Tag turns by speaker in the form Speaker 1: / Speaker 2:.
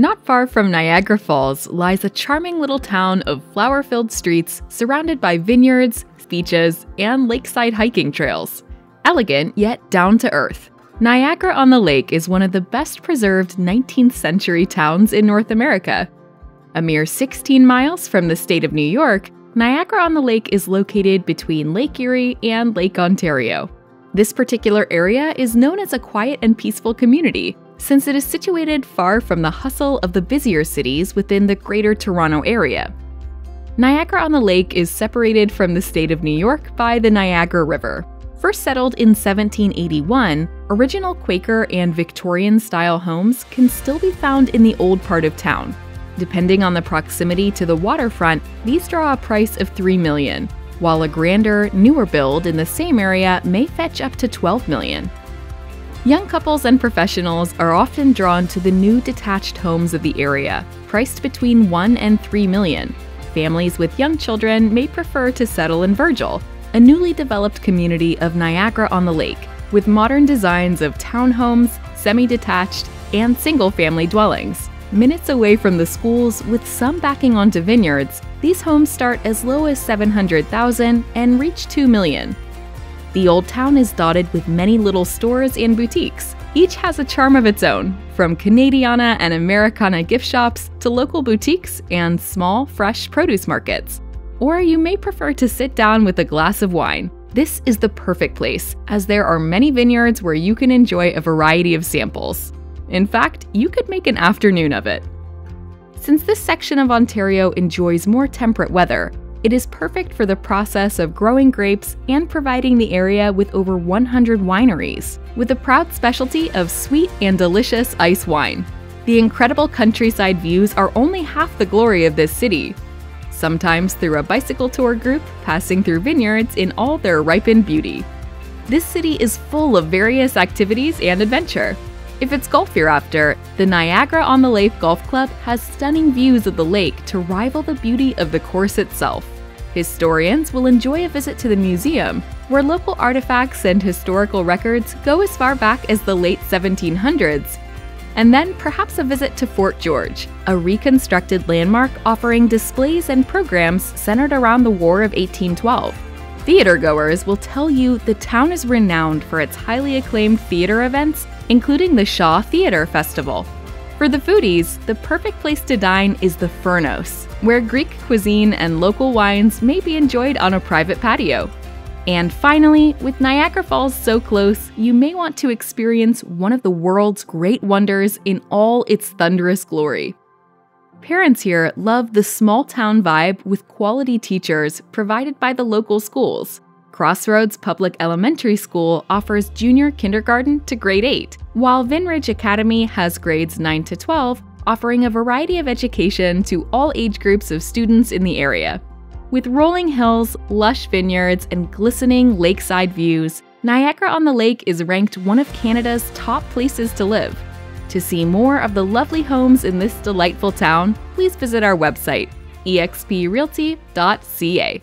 Speaker 1: Not far from Niagara Falls lies a charming little town of flower filled streets surrounded by vineyards, beaches, and lakeside hiking trails. Elegant yet down to earth. Niagara on the Lake is one of the best preserved 19th century towns in North America. A mere 16 miles from the state of New York, Niagara on the Lake is located between Lake Erie and Lake Ontario. This particular area is known as a quiet and peaceful community since it is situated far from the hustle of the busier cities within the Greater Toronto Area. Niagara on the Lake is separated from the state of New York by the Niagara River. First settled in 1781, original Quaker and Victorian style homes can still be found in the old part of town. Depending on the proximity to the waterfront, these draw a price of 3 million, while a grander, newer build in the same area may fetch up to 12 million. Young couples and professionals are often drawn to the new detached homes of the area, priced between 1 and 3 million. Families with young children may prefer to settle in Virgil, a newly developed community of Niagara on the Lake, with modern designs of townhomes, semi detached, and single family dwellings. Minutes away from the schools, with some backing onto vineyards, these homes start as low as 700,000 and reach 2 million. The Old Town is dotted with many little stores and boutiques. Each has a charm of its own, from Canadiana and Americana gift shops to local boutiques and small, fresh produce markets. Or you may prefer to sit down with a glass of wine. This is the perfect place, as there are many vineyards where you can enjoy a variety of samples. In fact, you could make an afternoon of it. Since this section of Ontario enjoys more temperate weather, it is perfect for the process of growing grapes and providing the area with over 100 wineries, with a proud specialty of sweet and delicious ice wine. The incredible countryside views are only half the glory of this city, sometimes through a bicycle tour group passing through vineyards in all their ripened beauty. This city is full of various activities and adventure. If it's golf you're after, the Niagara on the Lake Golf Club has stunning views of the lake to rival the beauty of the course itself. Historians will enjoy a visit to the museum, where local artifacts and historical records go as far back as the late 1700s. And then perhaps a visit to Fort George, a reconstructed landmark offering displays and programs centered around the War of 1812. Theater goers will tell you the town is renowned for its highly acclaimed theater events including the Shaw Theatre Festival. For the foodies, the perfect place to dine is the Furnos, where Greek cuisine and local wines may be enjoyed on a private patio. And finally, with Niagara Falls so close, you may want to experience one of the world's great wonders in all its thunderous glory. Parents here love the small town vibe with quality teachers provided by the local schools. Crossroads Public Elementary School offers junior kindergarten to grade 8, while Vineridge Academy has grades 9 to 12, offering a variety of education to all age groups of students in the area. With rolling hills, lush vineyards, and glistening lakeside views, Niagara on the Lake is ranked one of Canada's top places to live. To see more of the lovely homes in this delightful town, please visit our website, exprealty.ca.